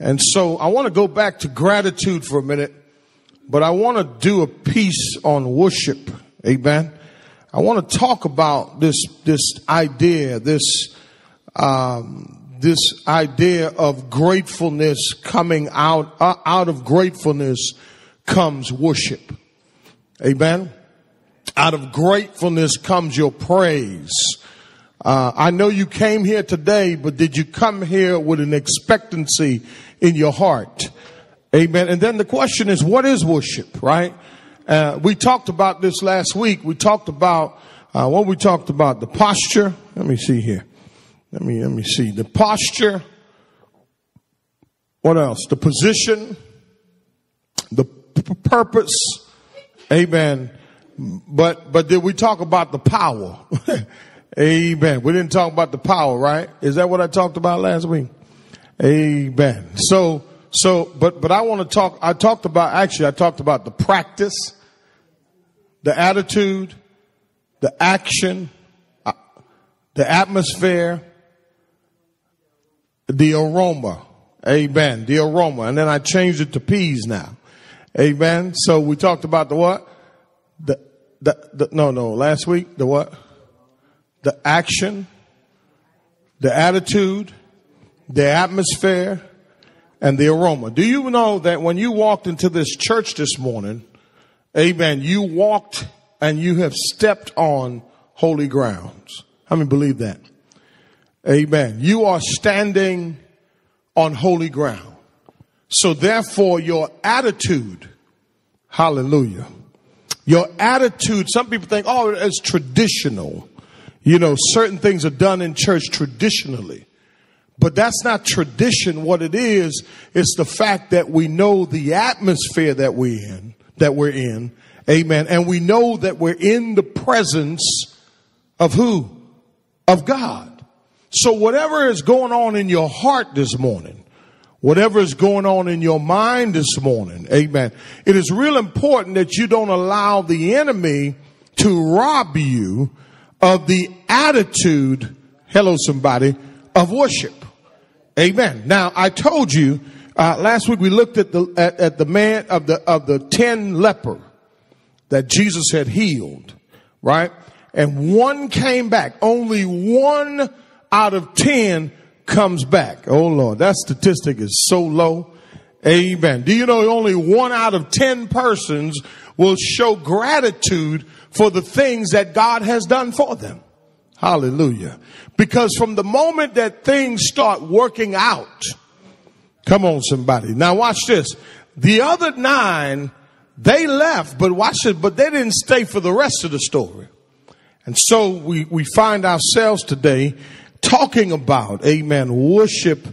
And so I want to go back to gratitude for a minute, but I want to do a piece on worship. Amen. I want to talk about this, this idea, this, um, this idea of gratefulness coming out, uh, out of gratefulness comes worship. Amen. Out of gratefulness comes your praise. Uh, I know you came here today, but did you come here with an expectancy in your heart? Amen. And then the question is, what is worship, right? Uh, we talked about this last week. We talked about, uh, what we talked about, the posture. Let me see here. Let me, let me see. The posture. What else? The position. The p- purpose. Amen. But, but did we talk about the power? Amen. We didn't talk about the power, right? Is that what I talked about last week? Amen. So, so, but, but I want to talk, I talked about, actually, I talked about the practice, the attitude, the action, uh, the atmosphere, the aroma. Amen. The aroma. And then I changed it to peas now. Amen. So we talked about the what? The, the, the no, no, last week, the what? the action, the attitude, the atmosphere, and the aroma. Do you know that when you walked into this church this morning, amen, you walked and you have stepped on holy grounds? How many believe that? Amen. You are standing on holy ground. So therefore your attitude, hallelujah, your attitude, some people think, oh, it's traditional. You know, certain things are done in church traditionally. But that's not tradition. What it is, it's the fact that we know the atmosphere that we're in, that we're in. Amen. And we know that we're in the presence of who? Of God. So whatever is going on in your heart this morning, whatever is going on in your mind this morning, amen. It is real important that you don't allow the enemy to rob you of the attitude, hello somebody, of worship. Amen. Now I told you, uh, last week we looked at the, at, at the man of the, of the ten leper that Jesus had healed, right? And one came back. Only one out of ten comes back. Oh Lord, that statistic is so low. Amen. Do you know only one out of ten persons will show gratitude for the things that God has done for them. Hallelujah. Because from the moment that things start working out, come on somebody. Now watch this. The other nine, they left, but watch it, but they didn't stay for the rest of the story. And so we, we find ourselves today talking about, amen, worship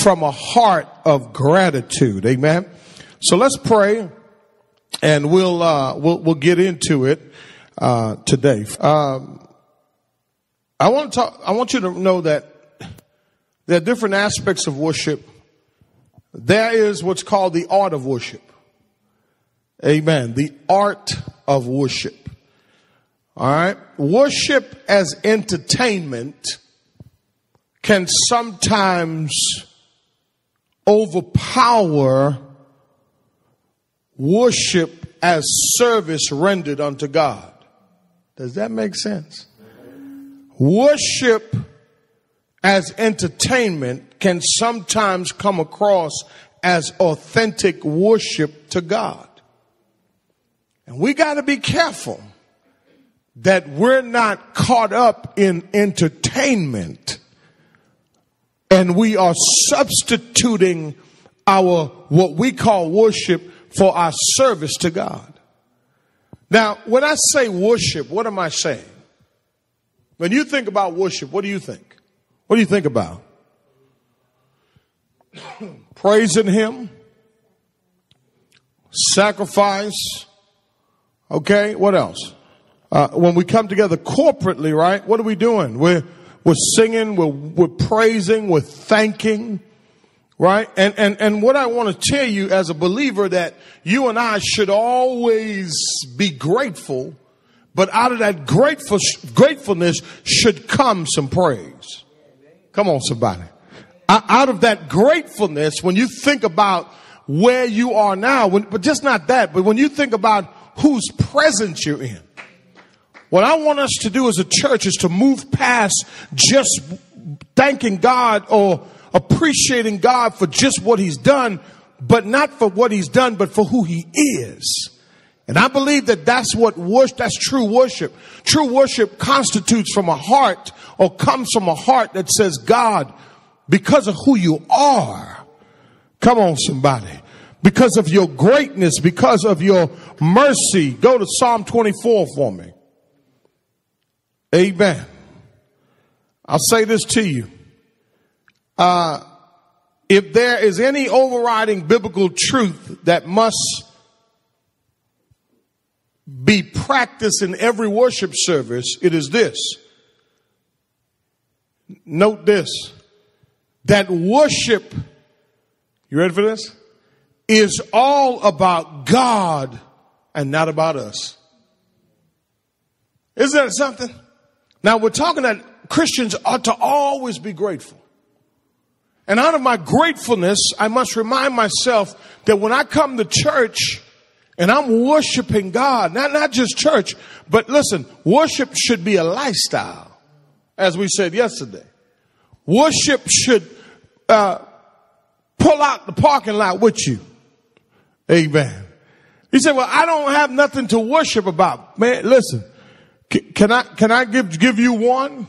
from a heart of gratitude. Amen. So let's pray and we'll, uh, we'll, we'll get into it uh, today. Um, I want to talk. I want you to know that there are different aspects of worship. There is what's called the art of worship. Amen. The art of worship. All right. Worship as entertainment can sometimes overpower worship as service rendered unto God. Does that make sense? Worship as entertainment can sometimes come across as authentic worship to God. And we got to be careful that we're not caught up in entertainment and we are substituting our what we call worship for our service to God. Now, when I say worship, what am I saying? When you think about worship, what do you think? What do you think about? Praising Him, sacrifice. Okay, what else? Uh, when we come together corporately, right? What are we doing? We're we're singing, we're we're praising, we're thanking. Right? And, and, and what I want to tell you as a believer that you and I should always be grateful, but out of that grateful, gratefulness should come some praise. Come on, somebody. out of that gratefulness, when you think about where you are now, when, but just not that, but when you think about whose presence you're in. What I want us to do as a church is to move past just thanking God or appreciating God for just what he's done, but not for what he's done, but for who he is. And I believe that that's what worship, that's true worship. True worship constitutes from a heart or comes from a heart that says, God, because of who you are, come on somebody, because of your greatness, because of your mercy, go to Psalm 24 for me. Amen. I'll say this to you. Uh, if there is any overriding biblical truth that must be practiced in every worship service, it is this. Note this that worship, you ready for this? Is all about God and not about us. Isn't that something? Now we're talking that Christians ought to always be grateful. And out of my gratefulness, I must remind myself that when I come to church and I'm worshiping God, not, not just church, but listen, worship should be a lifestyle, as we said yesterday. Worship should uh, pull out the parking lot with you. Amen. He said, well, I don't have nothing to worship about. Man, listen, can I, can I give, give you one?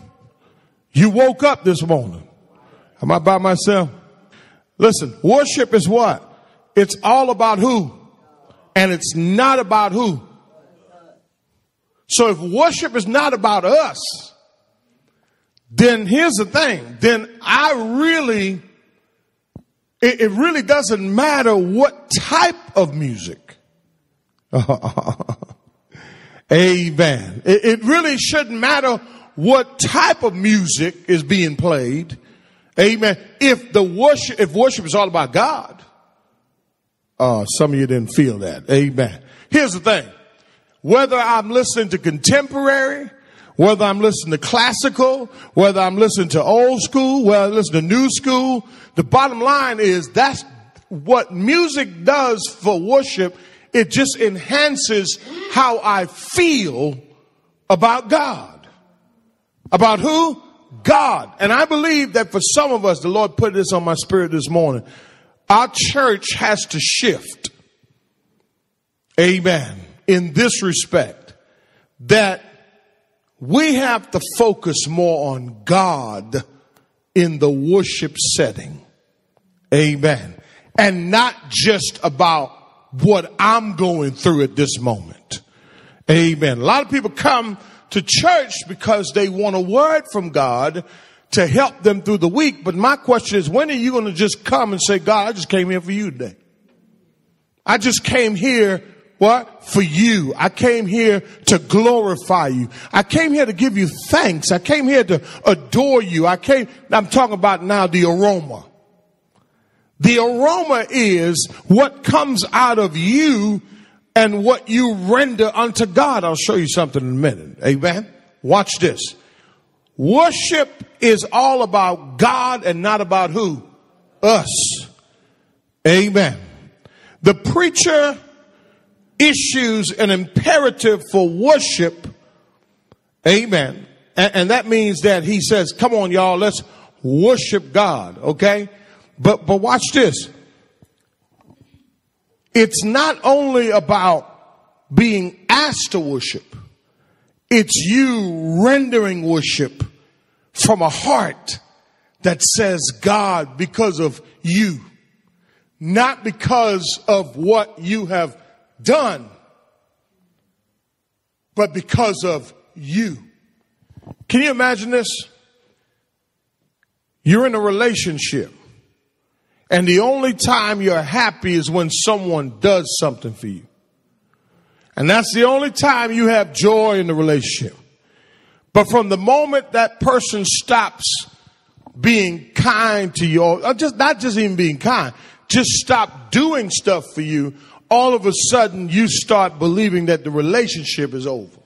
You woke up this morning. Am I by myself? Listen, worship is what? It's all about who? And it's not about who? So if worship is not about us, then here's the thing. Then I really, it, it really doesn't matter what type of music. Amen. It, it really shouldn't matter what type of music is being played. Amen. If the worship, if worship is all about God, uh, some of you didn't feel that. Amen. Here's the thing. Whether I'm listening to contemporary, whether I'm listening to classical, whether I'm listening to old school, whether I'm listening to new school, the bottom line is that's what music does for worship it just enhances how I feel about God. About who? God. And I believe that for some of us, the Lord put this on my spirit this morning. Our church has to shift. Amen. In this respect, that we have to focus more on God in the worship setting. Amen. And not just about what I'm going through at this moment. Amen. A lot of people come to church because they want a word from God to help them through the week. But my question is, when are you going to just come and say, God, I just came here for you today. I just came here, what? For you. I came here to glorify you. I came here to give you thanks. I came here to adore you. I came, I'm talking about now the aroma. The aroma is what comes out of you and what you render unto God. I'll show you something in a minute. Amen. Watch this. Worship is all about God and not about who? Us. Amen. The preacher issues an imperative for worship. Amen. And, and, that means that he says, come on, y'all, let's worship God. Okay. But, but watch this. It's not only about being asked to worship. It's you rendering worship from a heart that says God because of you, not because of what you have done, but because of you. Can you imagine this? You're in a relationship and the only time you're happy is when someone does something for you. And that's the only time you have joy in the relationship. But from the moment that person stops being kind to you, or uh, just not just even being kind, just stop doing stuff for you, all of a sudden you start believing that the relationship is over.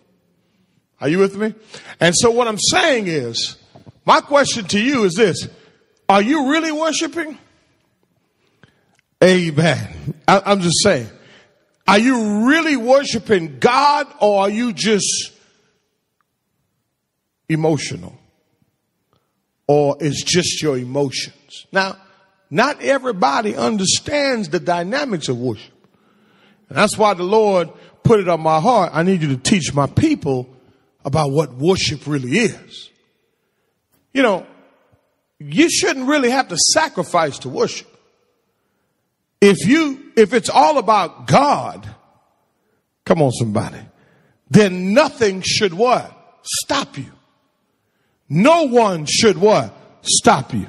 Are you with me? And so what I'm saying is, my question to you is this. Are you really worshiping? Amen. I, I'm just saying. Are you really worshiping God or are you just emotional? Or is just your emotions? Now, not everybody understands the dynamics of worship. And that's why the Lord put it on my heart. I need you to teach my people about what worship really is. You know, you shouldn't really have to sacrifice to worship. If you, if it's all about God, come on somebody, then nothing should what? Stop you. No one should what? Stop you.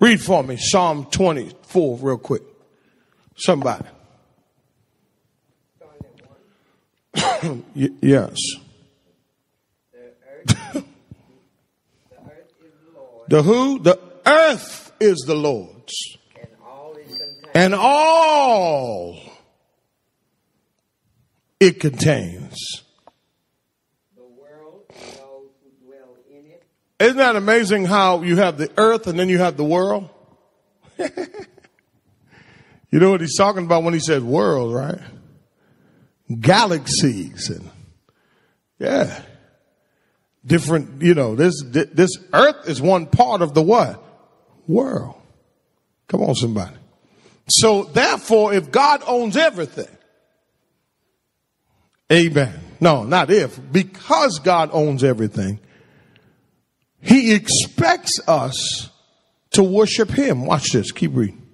Read for me Psalm 24 real quick. Somebody. yes. The who? The earth is the Lord's. And all it contains. Isn't that amazing how you have the earth and then you have the world? you know what he's talking about when he said world, right? Galaxies and yeah. Different, you know, this this earth is one part of the what? World. Come on somebody. So therefore if God owns everything, amen. No, not if, because God owns everything, he expects us to worship him. Watch this. Keep reading.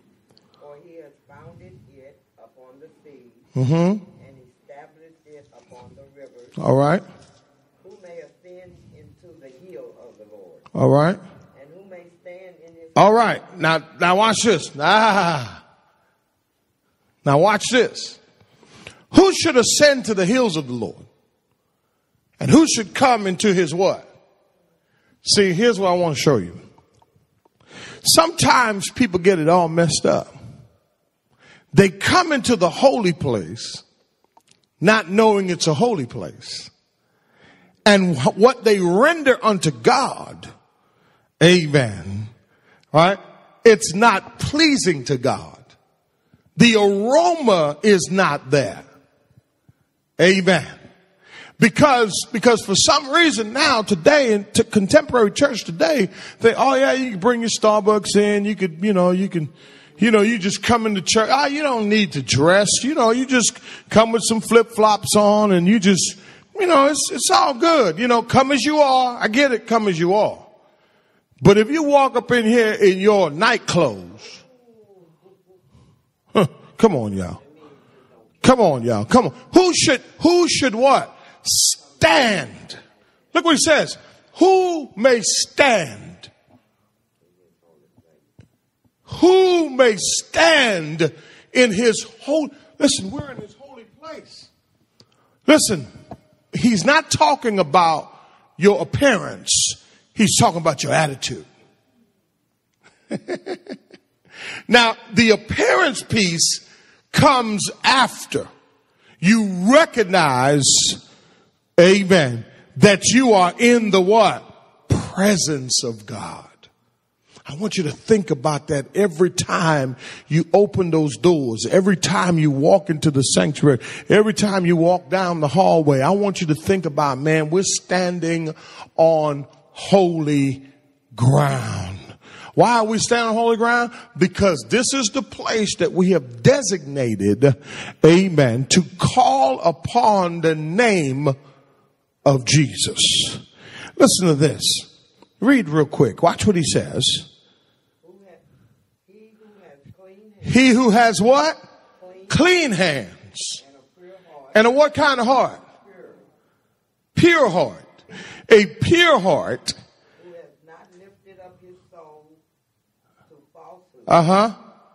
For he has founded it upon the sea Mm-hmm. and established it upon the rivers. All right. Who may ascend into the hill of the Lord? All right. And who may stand in his All right. Now, now watch this. Ah. Now watch this. Who should ascend to the hills of the Lord? And who should come into his what? See, here's what I want to show you. Sometimes people get it all messed up. They come into the holy place not knowing it's a holy place. And what they render unto God, amen, right? It's not pleasing to God. The aroma is not there. Amen. Because, because for some reason now today in contemporary church today, they, oh yeah, you can bring your Starbucks in, you could, you know, you can, you know, you just come into church. Ah, you don't need to dress. You know, you just come with some flip flops on and you just, you know, it's, it's all good. You know, come as you are. I get it. Come as you are. But if you walk up in here in your night clothes, huh, come on, y'all. Come on, y'all. Come on. Who should, who should what? Stand. Look what he says. Who may stand? Who may stand in his holy, listen, we're in his holy place. Listen, he's not talking about your appearance. He's talking about your attitude. now, the appearance piece comes after you recognize, amen, that you are in the what? Presence of God. I want you to think about that every time you open those doors, every time you walk into the sanctuary, every time you walk down the hallway. I want you to think about, man, we're standing on holy ground. Why are we standing on holy ground? Because this is the place that we have designated, amen, to call upon the name of Jesus. Listen to this. Read real quick. Watch what he says. he who has what? clean hands. and a what kind of heart? Pure heart. A pure heart. who has not lifted up his soul to falsehood Uh huh.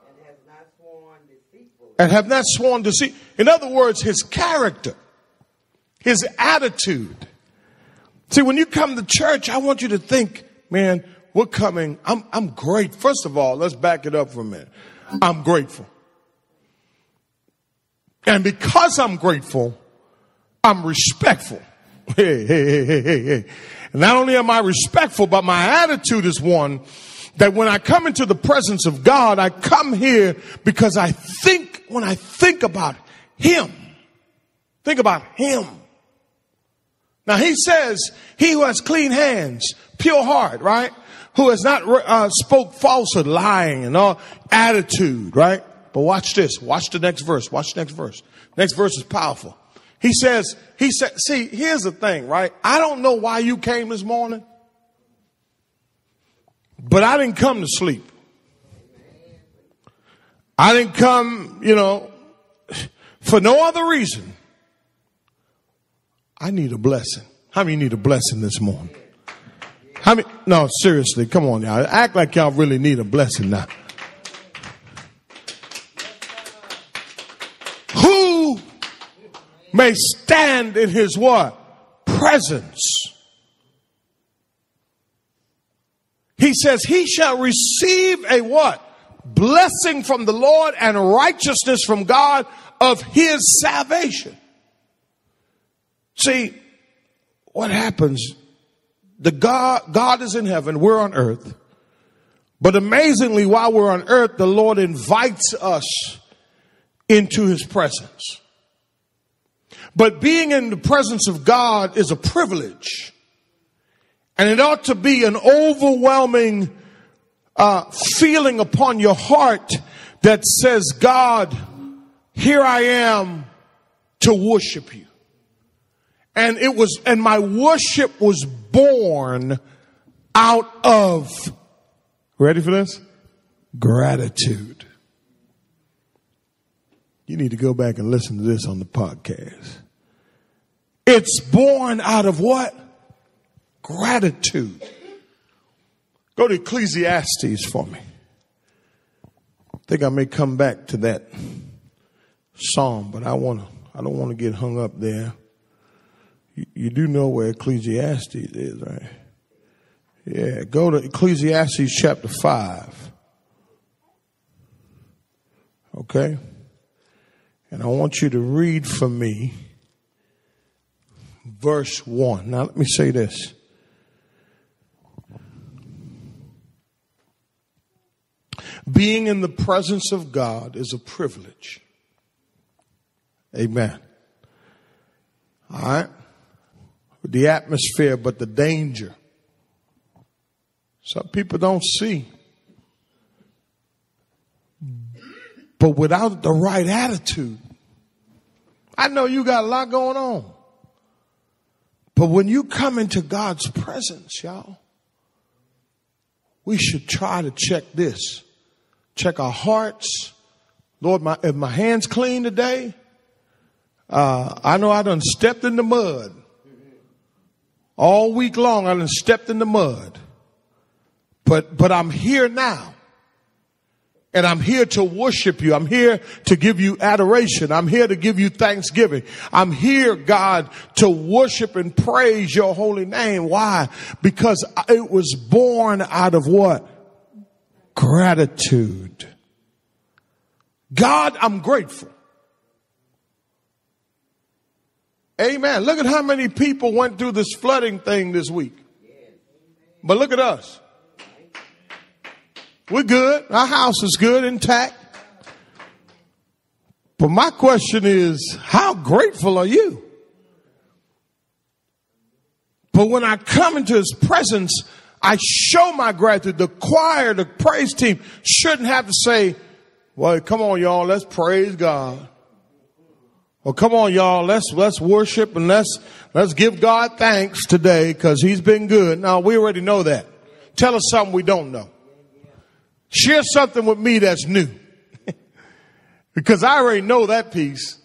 and has not sworn deceitfully. And have not sworn deceit. In other words, his character, his attitude. See, when you come to church, I want you to think, man, we're coming. I'm, I'm great. First of all, let's back it up for a minute. I'm grateful. And because I'm grateful, I'm respectful. Hey, hey, hey, hey, hey, hey. Not only am I respectful, but my attitude is one that when I come into the presence of God, I come here because I think, when I think about Him, think about Him. Now He says, He who has clean hands, pure heart, right? Who has not uh, spoke falsehood, lying, and all attitude, right? But watch this. Watch the next verse. Watch the next verse. Next verse is powerful. He says, he said, see, here's the thing, right? I don't know why you came this morning, but I didn't come to sleep. I didn't come, you know, for no other reason. I need a blessing. How many need a blessing this morning? How many? No, seriously, come on, y'all. Act like y'all really need a blessing now. Who may stand in his what? Presence. He says he shall receive a what? Blessing from the Lord and righteousness from God of his salvation. See, what happens? The God, God is in heaven, we're on earth. But amazingly, while we're on earth, the Lord invites us into his presence. But being in the presence of God is a privilege. And it ought to be an overwhelming uh, feeling upon your heart that says, God, here I am to worship you. And it was, and my worship was born out of, ready for this? Gratitude. You need to go back and listen to this on the podcast. It's born out of what? Gratitude. Go to Ecclesiastes for me. I think I may come back to that psalm, but I want to, I don't want to get hung up there. You, you do know where Ecclesiastes is, right? Yeah, go to Ecclesiastes chapter 5. Okay? And I want you to read for me verse 1. Now, let me say this. Being in the presence of God is a privilege. Amen. All right? The atmosphere, but the danger. Some people don't see. But without the right attitude, I know you got a lot going on. But when you come into God's presence, y'all, we should try to check this. Check our hearts. Lord, my, if my hands clean today, uh, I know I done stepped in the mud. All week long, I done stepped in the mud. But, but I'm here now. And I'm here to worship you. I'm here to give you adoration. I'm here to give you thanksgiving. I'm here, God, to worship and praise your holy name. Why? Because it was born out of what? Gratitude. God, I'm grateful. Amen. Look at how many people went through this flooding thing this week. But look at us. We're good. Our house is good, intact. But my question is, how grateful are you? But when I come into his presence, I show my gratitude. The choir, the praise team shouldn't have to say, well, come on, y'all, let's praise God. Well, come on, y'all, let's, let's worship and let's, let's give God thanks today because he's been good. Now, we already know that. Tell us something we don't know. Share something with me that's new. because I already know that piece.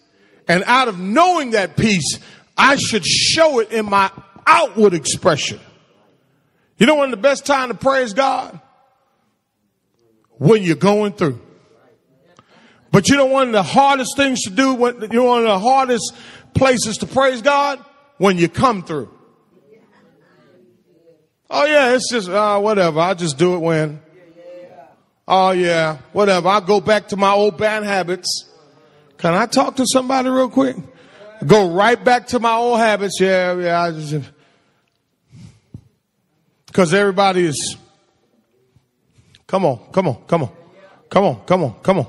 And out of knowing that piece, I should show it in my outward expression. You know when the best time to praise God? When you're going through. But you know one of the hardest things to do, when, you know one of the hardest places to praise God? When you come through. Oh yeah, it's just, uh, whatever. I'll just do it when. Oh yeah, whatever. I'll go back to my old bad habits. Can I talk to somebody real quick? Go right back to my old habits. Yeah, yeah. I just because everybody is Come on, come on, come on. Come on, come on, come on.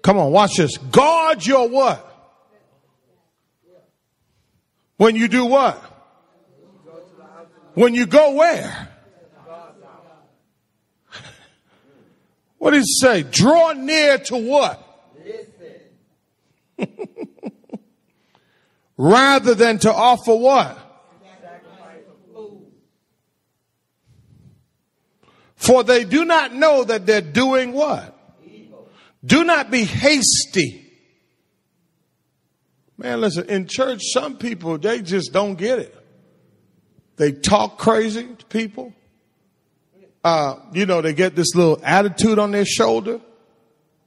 Come on, watch this. Guard your what? When you do what? When you go where? What did he say? Draw near to what? Rather than to offer what? For they do not know that they're doing what? Do not be hasty. Man, listen, in church, some people, they just don't get it. They talk crazy to people. Uh, you know, they get this little attitude on their shoulder.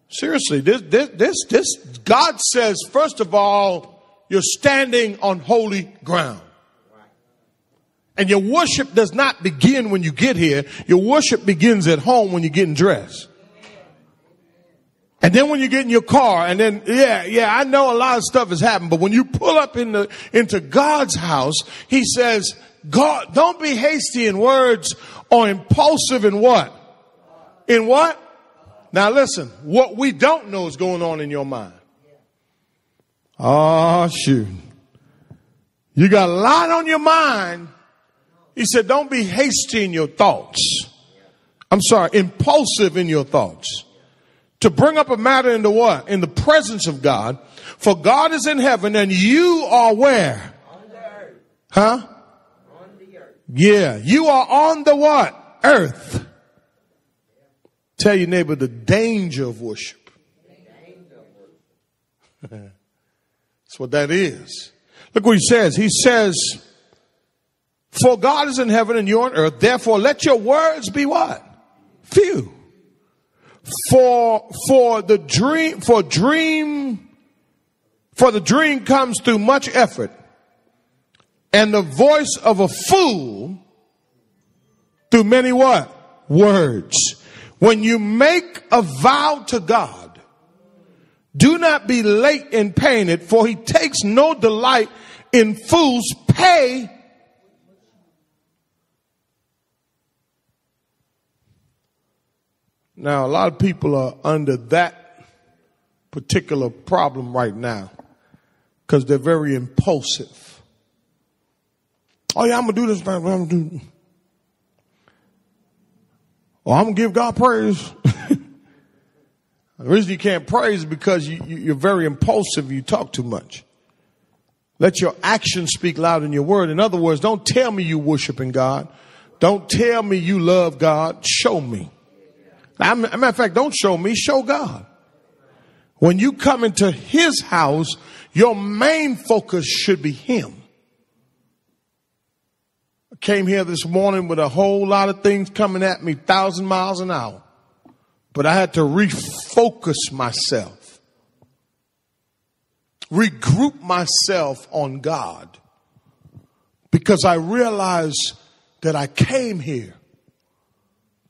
Seriously, this, this, this, this, God says, first of all, you're standing on holy ground. And your worship does not begin when you get here. Your worship begins at home when you're getting dressed. And then when you get in your car, and then, yeah, yeah, I know a lot of stuff has happened, but when you pull up in the, into God's house, He says, God, don't be hasty in words or impulsive in what? In what? Now listen, what we don't know is going on in your mind. Oh, shoot. You got a lot on your mind. He said, don't be hasty in your thoughts. I'm sorry, impulsive in your thoughts. To bring up a matter into what? In the presence of God. For God is in heaven and you are where? On the earth. Huh? On the earth. Yeah, you are on the what? Earth. Tell your neighbor the danger of worship. That's what that is. Look what he says. He says, For God is in heaven and you're on earth, therefore let your words be what? Few. For, for the dream, for dream, for the dream comes through much effort and the voice of a fool through many what? Words. When you make a vow to God, do not be late in paying it, for he takes no delight in fools. Pay Now, a lot of people are under that particular problem right now because they're very impulsive. Oh yeah, I'm gonna do this, man. I'm gonna do. Oh, I'm gonna give God praise. the reason you can't praise is because you, you, you're very impulsive. You talk too much. Let your actions speak louder than your word. In other words, don't tell me you worshiping God. Don't tell me you love God. Show me. As a matter of fact, don't show me, show God. When you come into his house, your main focus should be him. I came here this morning with a whole lot of things coming at me, thousand miles an hour. But I had to refocus myself, regroup myself on God, because I realized that I came here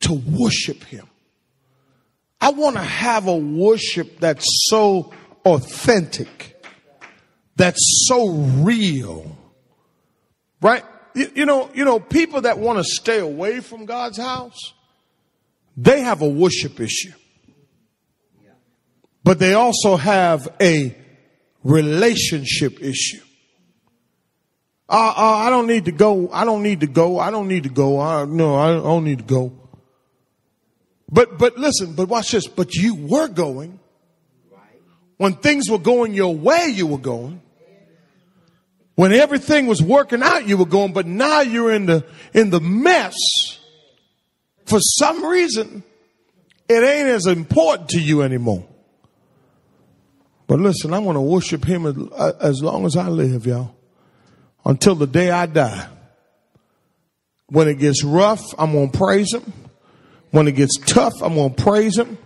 to worship him. I want to have a worship that's so authentic, that's so real, right? You, you know, you know, people that want to stay away from God's house, they have a worship issue, but they also have a relationship issue. Uh, uh, I don't need to go. I don't need to go. I don't need to go. I, no, I don't need to go. But, but listen, but watch this. But you were going. When things were going your way, you were going. When everything was working out, you were going, but now you're in the, in the mess. For some reason, it ain't as important to you anymore. But listen, I'm going to worship him as, uh, as long as I live, y'all. Until the day I die. When it gets rough, I'm going to praise him. When it gets tough, I'm going to praise him.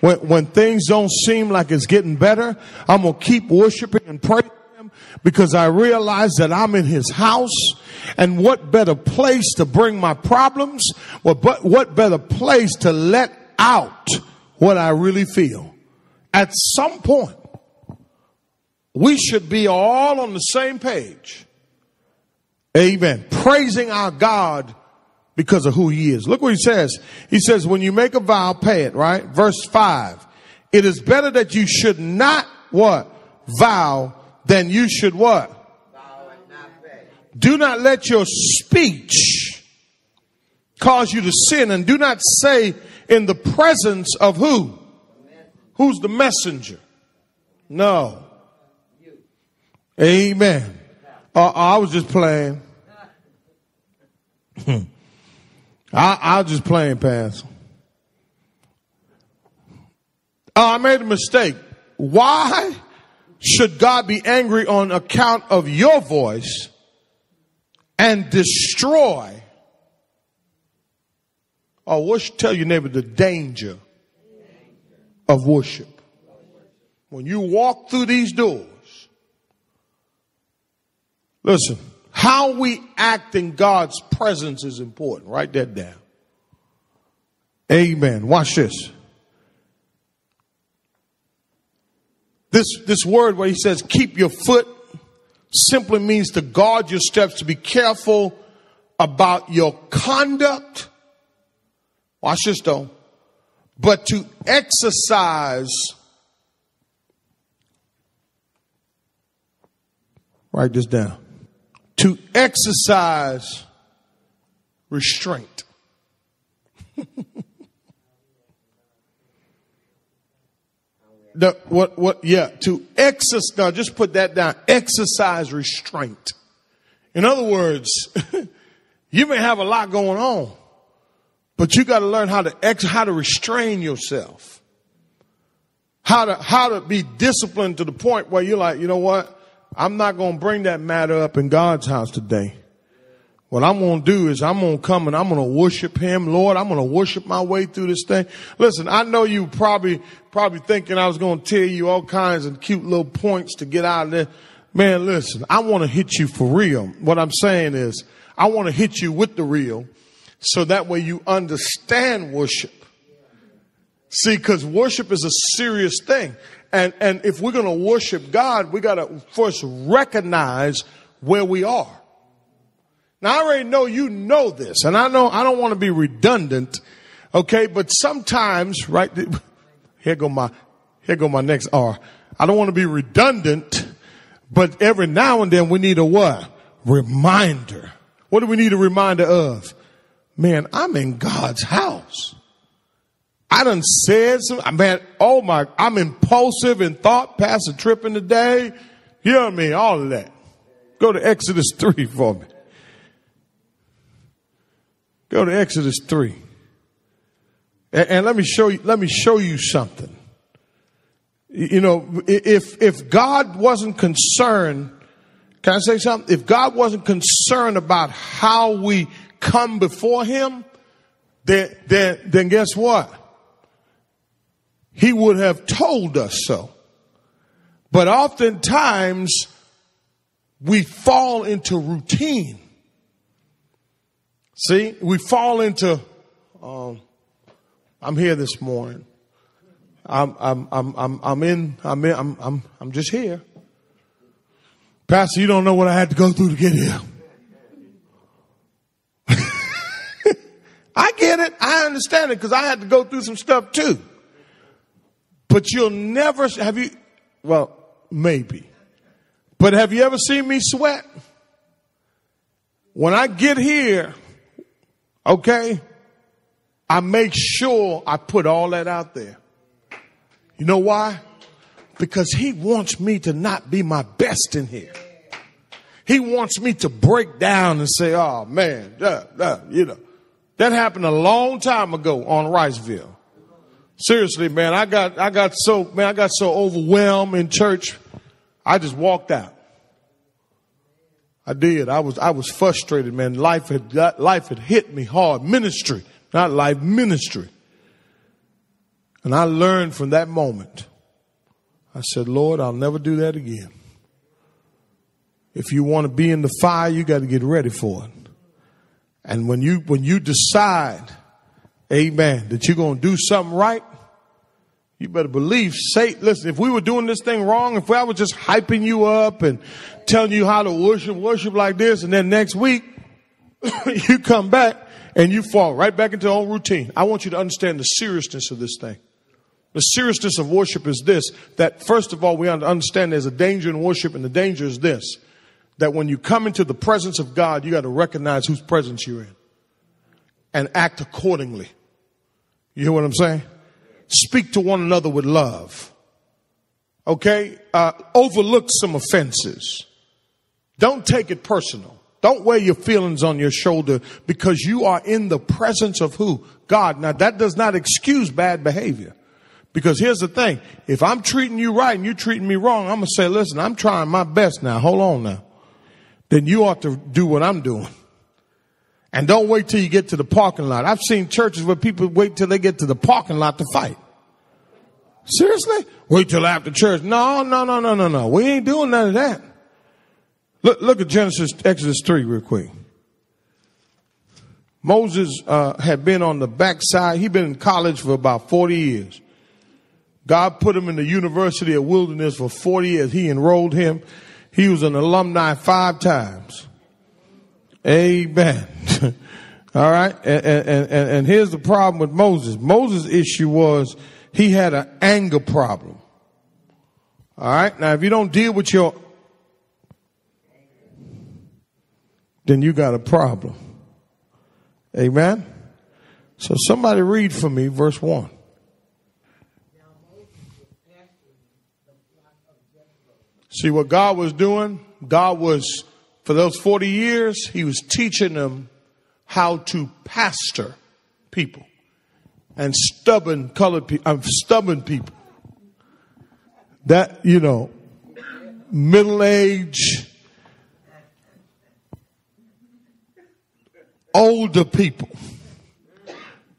When, when things don't seem like it's getting better, I'm going to keep worshiping and praising him because I realize that I'm in his house and what better place to bring my problems? What, but what better place to let out what I really feel? At some point, we should be all on the same page. Amen. Praising our God because of who he is. Look what he says. He says, when you make a vow, pay it, right? Verse five. It is better that you should not what? Vow than you should what? Do not let your speech cause you to sin and do not say in the presence of who? Who's the messenger? No. Amen. Uh, I was just playing. I, I was just playing, Pastor. Oh, uh, I made a mistake. Why should God be angry on account of your voice and destroy? Oh, what should tell your neighbor the danger of worship? When you walk through these doors, listen, how we act in God's presence is important. Write that down. Amen. Watch this. This, this word where he says, keep your foot simply means to guard your steps, to be careful about your conduct. Watch this though. But to exercise, write this down. To exercise restraint. the, what, what, yeah, to exercise, now just put that down, exercise restraint. In other words, you may have a lot going on, but you got to learn how to ex, how to restrain yourself. How to, how to be disciplined to the point where you're like, you know what? I'm not going to bring that matter up in God's house today. What I'm going to do is I'm going to come and I'm going to worship him. Lord, I'm going to worship my way through this thing. Listen, I know you probably, probably thinking I was going to tell you all kinds of cute little points to get out of there. Man, listen, I want to hit you for real. What I'm saying is I want to hit you with the real so that way you understand worship. See, cause worship is a serious thing. And, and if we're going to worship God, we got to first recognize where we are. Now I already know you know this, and I know I don't want to be redundant, okay? But sometimes, right? Here go my, here go my next R. I don't want to be redundant, but every now and then we need a what? Reminder. What do we need a reminder of? Man, I'm in God's house. I done said some, man, oh my, I'm impulsive in thought, past a trip in the day. I mean? All of that. Go to Exodus 3 for me. Go to Exodus 3. And, and let me show you, let me show you something. You know, if, if God wasn't concerned, can I say something? If God wasn't concerned about how we come before Him, then, then, then guess what? He would have told us so. But oftentimes we fall into routine. See, we fall into, um, I'm here this morning. I'm, I'm, I'm, I'm, I'm in, I'm in, I'm, I'm, I'm just here. Pastor, you don't know what I had to go through to get here. I get it. I understand it because I had to go through some stuff too. But you'll never, have you, well, maybe. But have you ever seen me sweat? When I get here, okay, I make sure I put all that out there. You know why? Because he wants me to not be my best in here. He wants me to break down and say, oh man, uh, uh, you know, that happened a long time ago on Riceville. Seriously, man, I got, I got so, man, I got so overwhelmed in church. I just walked out. I did. I was, I was frustrated, man. Life had got, life had hit me hard. Ministry, not life, ministry. And I learned from that moment. I said, Lord, I'll never do that again. If you want to be in the fire, you got to get ready for it. And when you, when you decide, amen, that you're going to do something right, you better believe Satan. Listen, if we were doing this thing wrong, if I was just hyping you up and telling you how to worship, worship like this, and then next week you come back and you fall right back into old routine. I want you to understand the seriousness of this thing. The seriousness of worship is this, that first of all, we understand there's a danger in worship and the danger is this, that when you come into the presence of God, you got to recognize whose presence you're in and act accordingly. You hear what I'm saying? Speak to one another with love. Okay? Uh, overlook some offenses. Don't take it personal. Don't wear your feelings on your shoulder because you are in the presence of who? God. Now that does not excuse bad behavior. Because here's the thing. If I'm treating you right and you're treating me wrong, I'm going to say, listen, I'm trying my best now. Hold on now. Then you ought to do what I'm doing. And don't wait till you get to the parking lot. I've seen churches where people wait till they get to the parking lot to fight. Seriously? Wait till after church. No, no, no, no, no, no. We ain't doing none of that. Look, look at Genesis, Exodus 3 real quick. Moses uh, had been on the backside. He'd been in college for about 40 years. God put him in the University of Wilderness for 40 years. He enrolled him. He was an alumni five times. Amen. All right. And, and, and, and here's the problem with Moses. Moses' issue was he had an anger problem. All right. Now, if you don't deal with your, then you got a problem. Amen. So somebody read for me verse one. See what God was doing? God was, for those 40 years, He was teaching them how to pastor people and stubborn colored people, uh, stubborn people. That, you know, middle age, older people.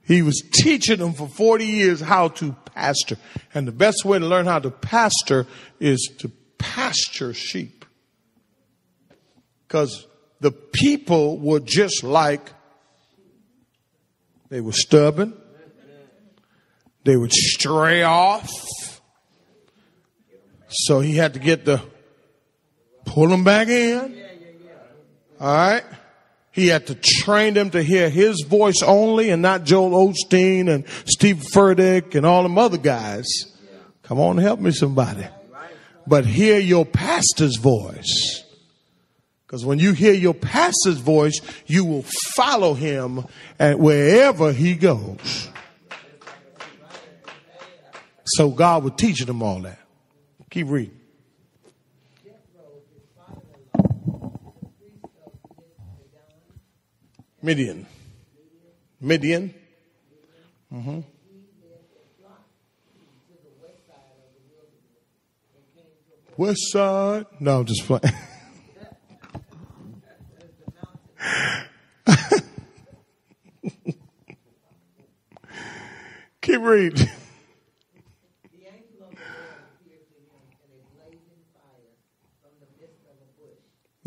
He was teaching them for 40 years how to pastor. And the best way to learn how to pastor is to pasture sheep. Because the people were just like they were stubborn. They would stray off. So he had to get the pull them back in. All right. He had to train them to hear his voice only and not Joel Osteen and Steve Furtick and all them other guys. Come on, help me somebody but hear your pastor's voice. Because when you hear your pastor's voice, you will follow him and wherever he goes. So God was teaching them all that. Keep reading. Midian. Midian. Mm-hmm. West side. No, I'm just playing.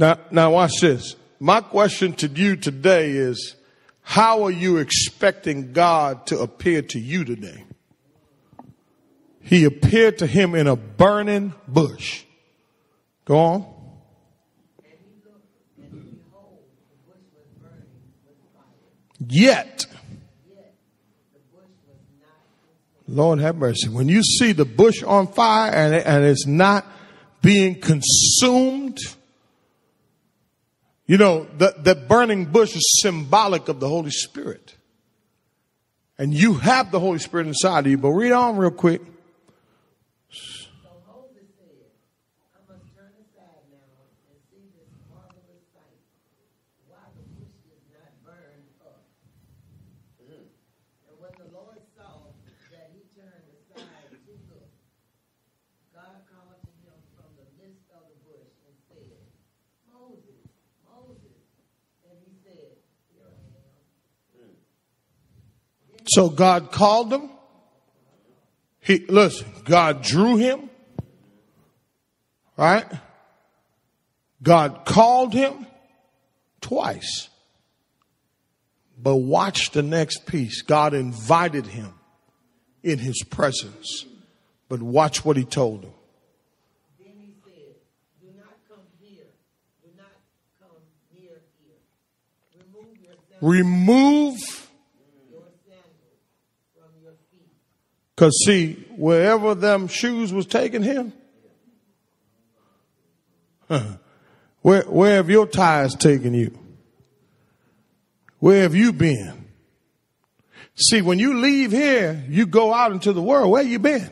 Now, now watch this. My question to you today is, how are you expecting God to appear to you today? he appeared to him in a burning bush. Go on. Yet, Lord have mercy. When you see the bush on fire and, and it's not being consumed, you know, that, that burning bush is symbolic of the Holy Spirit. And you have the Holy Spirit inside of you. But read on real quick. So God called him. He, listen, God drew him. Right? God called him twice. But watch the next piece. God invited him in his presence. But watch what he told him. Then he said, Do not come here. Do not come near here. Remove yourself. Remove. Cause see, wherever them shoes was taking him, where, where have your tires taken you? Where have you been? See, when you leave here, you go out into the world. Where you been?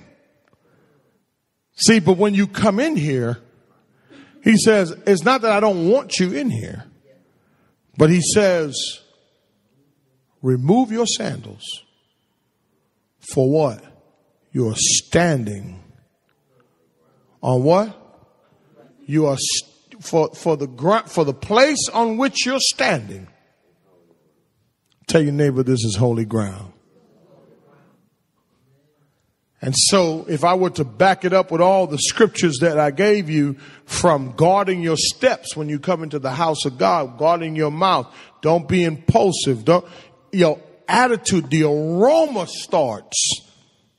See, but when you come in here, he says, it's not that I don't want you in here, but he says, remove your sandals. For what? You're standing on what? You are st- for for the grunt for the place on which you're standing. Tell your neighbor this is holy ground. And so, if I were to back it up with all the scriptures that I gave you from guarding your steps when you come into the house of God, guarding your mouth, don't be impulsive. Don't, your attitude, the aroma starts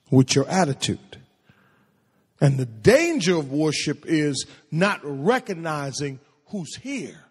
with your attitude. And the danger of worship is not recognizing who's here